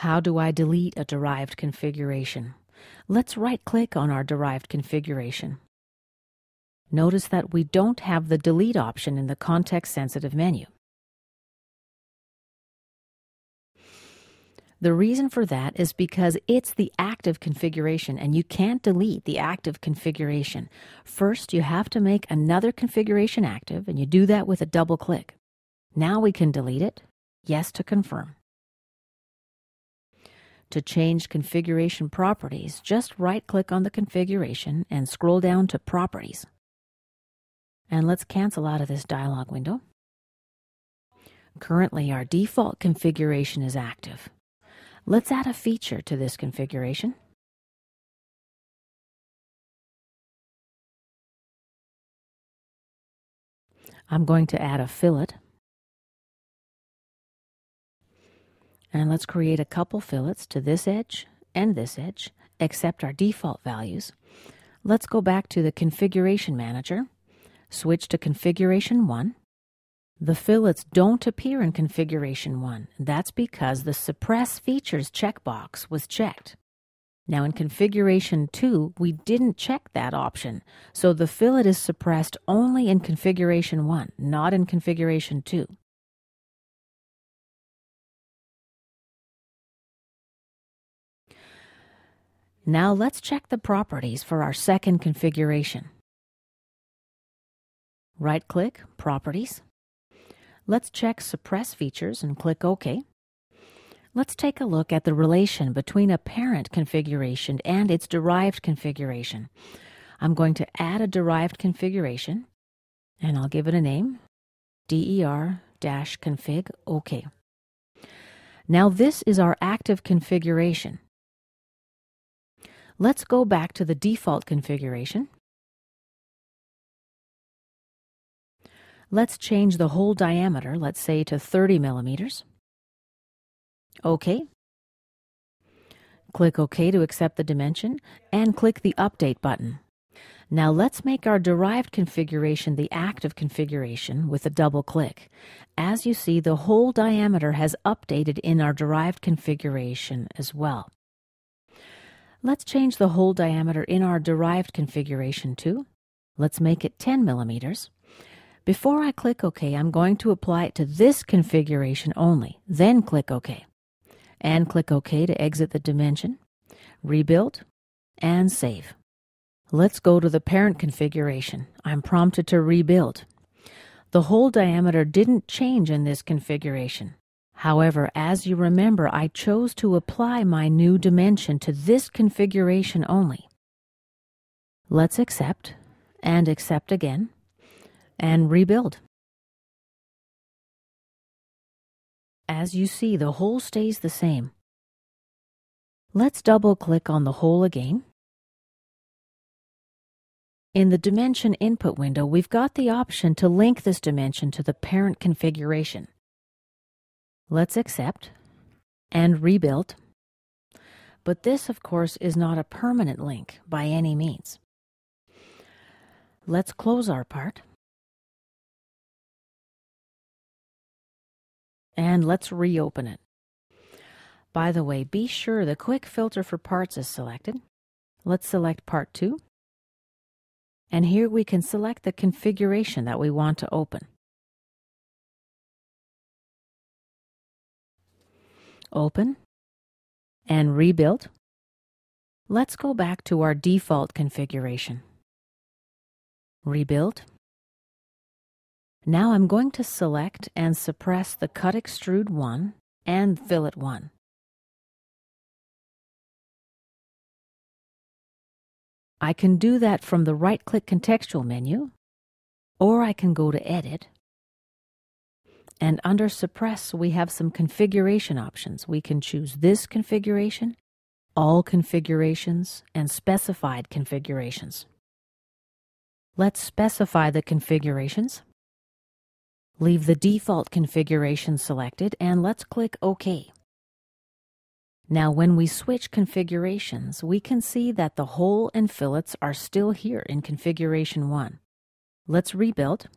How do I delete a derived configuration? Let's right-click on our derived configuration. Notice that we don't have the delete option in the context-sensitive menu. The reason for that is because it's the active configuration and you can't delete the active configuration. First, you have to make another configuration active and you do that with a double click. Now we can delete it. Yes to confirm. To change configuration properties, just right click on the configuration and scroll down to Properties. And let's cancel out of this dialog window. Currently, our default configuration is active. Let's add a feature to this configuration. I'm going to add a fillet. And let's create a couple fillets to this edge and this edge, accept our default values. Let's go back to the Configuration Manager, switch to Configuration 1, the fillets don't appear in configuration 1. That's because the suppress features checkbox was checked. Now in configuration 2, we didn't check that option, so the fillet is suppressed only in configuration 1, not in configuration 2. Now let's check the properties for our second configuration. Right-click, Properties, Let's check Suppress Features and click OK. Let's take a look at the relation between a parent configuration and its derived configuration. I'm going to add a derived configuration, and I'll give it a name, der-config OK. Now this is our active configuration. Let's go back to the default configuration Let's change the hole diameter, let's say to 30 millimeters. OK. Click OK to accept the dimension and click the Update button. Now let's make our derived configuration the active configuration with a double click. As you see, the hole diameter has updated in our derived configuration as well. Let's change the hole diameter in our derived configuration too. Let's make it 10 millimeters. Before I click OK, I'm going to apply it to this configuration only, then click OK. And click OK to exit the dimension, rebuild, and save. Let's go to the parent configuration. I'm prompted to rebuild. The hole diameter didn't change in this configuration. However, as you remember, I chose to apply my new dimension to this configuration only. Let's accept and accept again and rebuild. As you see, the hole stays the same. Let's double click on the hole again. In the dimension input window, we've got the option to link this dimension to the parent configuration. Let's accept and rebuild. But this, of course, is not a permanent link by any means. Let's close our part. And let's reopen it. By the way, be sure the quick filter for parts is selected. Let's select part 2. And here we can select the configuration that we want to open. Open and rebuild. Let's go back to our default configuration. Rebuild now I'm going to select and suppress the Cut Extrude 1 and Fillet 1. I can do that from the right-click contextual menu, or I can go to Edit. And under Suppress, we have some configuration options. We can choose this configuration, all configurations, and specified configurations. Let's specify the configurations. Leave the default configuration selected and let's click OK. Now when we switch configurations, we can see that the hole and fillets are still here in configuration 1. Let's rebuild